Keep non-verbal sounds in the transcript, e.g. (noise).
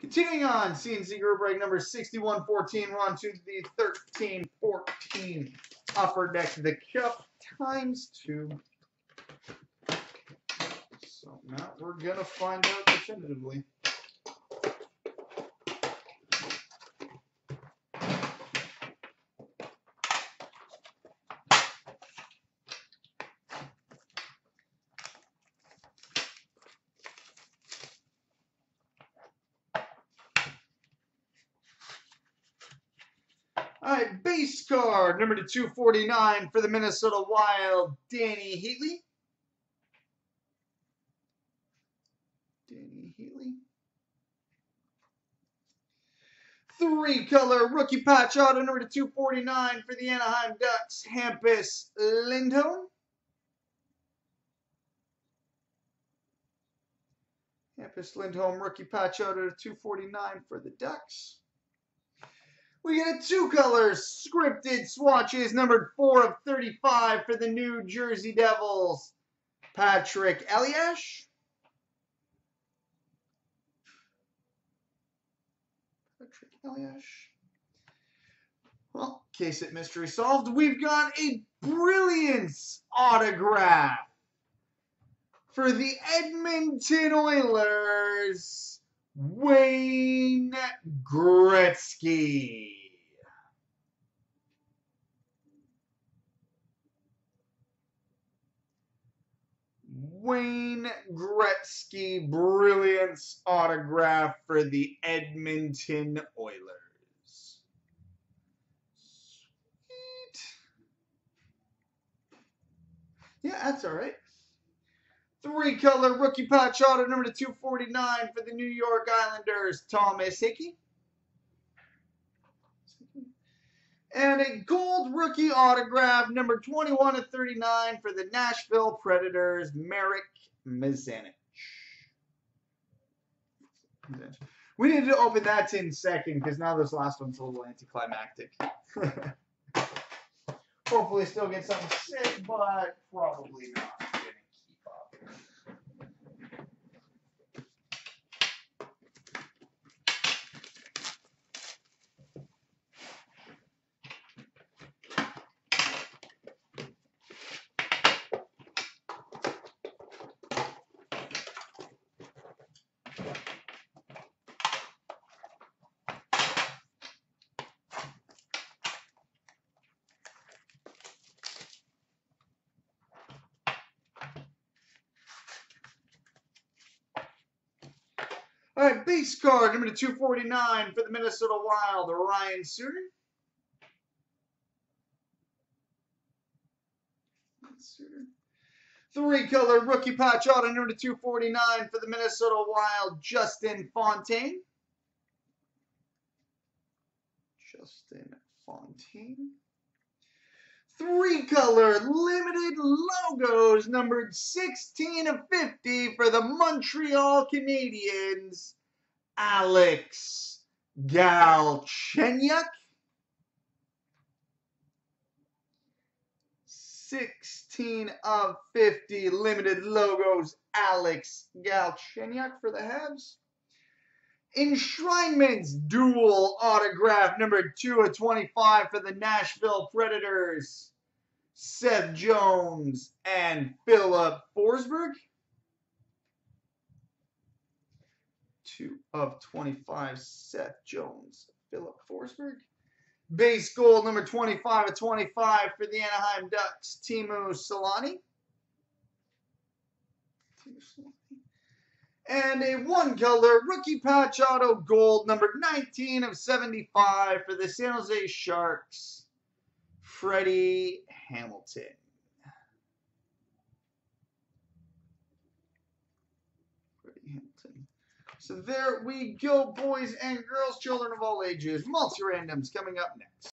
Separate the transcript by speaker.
Speaker 1: Continuing on, CNC group break number 6114. We're on to the 1314 upper deck, the cup times two. So now we're going to find out definitively. All right, base card number to 249 for the Minnesota Wild, Dany Heatley. Dany Heatley. Three color rookie patch auto number to 249 for the Anaheim Ducks, Hampus Lindholm. Hampus Lindholm rookie patch auto to 249 for the Ducks. We get two colors, scripted swatches, numbered 4 of 35 for the New Jersey Devils, Patrik Elias. Patrik Elias. Well, case it mystery solved, we've got a brilliance autograph for the Edmonton Oilers, Wayne Gretzky. Wayne Gretzky Brilliance autograph for the Edmonton Oilers. Sweet. Yeah, that's all right. Three color rookie patch auto number to 249 for the New York Islanders, Thomas Hickey. And a gold rookie autograph, number 21 of 39 for the Nashville Predators, Marek Mazanec. We need to open that in second because now this last one's a little anticlimactic. (laughs) Hopefully still get something sick, but probably not. All right, base card number 249 for the Minnesota Wild, Ryan Suter. Three color rookie patch auto number 249 for the Minnesota Wild, Justin Fontaine. Justin Fontaine. Three color limited logos numbered 16 of 50 for the Montreal Canadiens, Alex Galchenyuk. 16 of 50 limited logos, Alex Galchenyuk for the Habs. Enshrinements dual autograph number 2 of 25 for the Nashville Predators, Seth Jones and Filip Forsberg. 2 of 25, Seth Jones, Filip Forsberg. Base gold number 25 of 25 for the Anaheim Ducks, Teemu Selanne. And a one color rookie patch auto gold number 19 of 75 for the San Jose Sharks. Freddie Hamilton. So there we go, boys and girls, children of all ages. Multi-randoms coming up next.